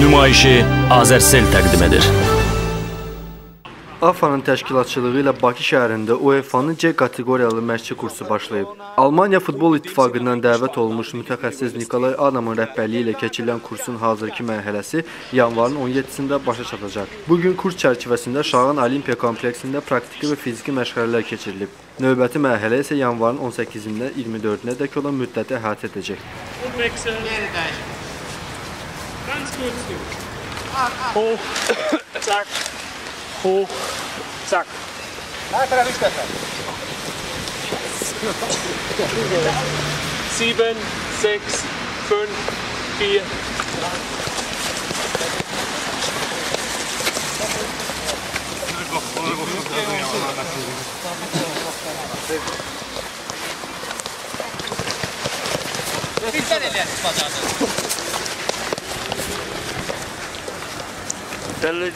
nümayişi Azərsel təqdim edir. AFA-nın təşkilatçılığı ilə Bakı şəhərində UEFA-nın C kateqoriyalı məşqçi kursu başlayıb. Almaniya Futbol İttifaqından dəvət olunmuş mütəxəssis Nikolay Adamın rəhbərliyi ilə keçirilən kursun hazırki mərhələsi yanvarın 17-sində başa çatacaq. Bu gün kurs çərçivəsində Şahan Olimpiya kompleksində praktiki və fiziki məşğələlər keçirilib. Növbəti mərhələ isə yanvarın 18-dən 24-nə dək olan müddəti əhatə edəcək. ganz günstig. Hoch, zack, hoch, zack. Sieben, sechs, fünf, vier. Bir tane ileri tutacağız. Stelle?